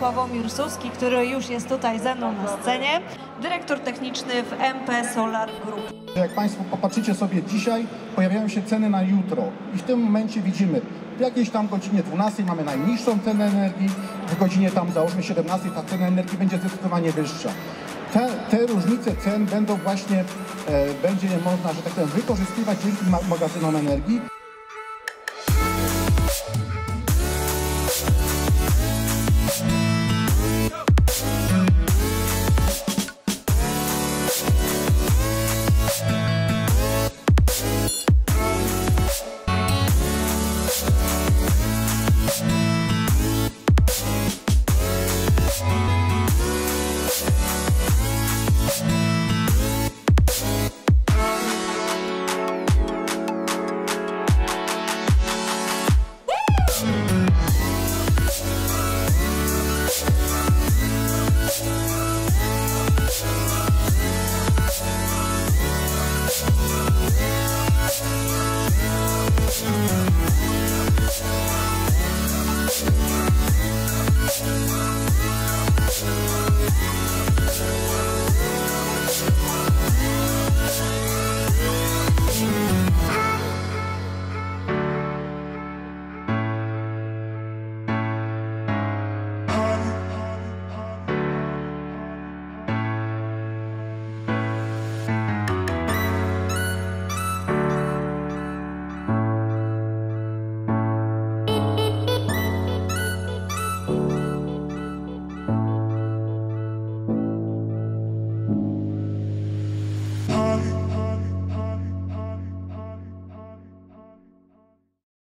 Sławomir Suski, który już jest tutaj ze mną na scenie, dyrektor techniczny w MP Solar Group. Jak Państwo popatrzycie sobie dzisiaj, pojawiają się ceny na jutro i w tym momencie widzimy, w jakiejś tam godzinie 12 mamy najniższą cenę energii, w godzinie tam załóżmy 17 ta cena energii będzie zdecydowanie wyższa. Te, te różnice cen będą właśnie, e, będzie je można, że tak powiem, wykorzystywać dzięki magazynom energii.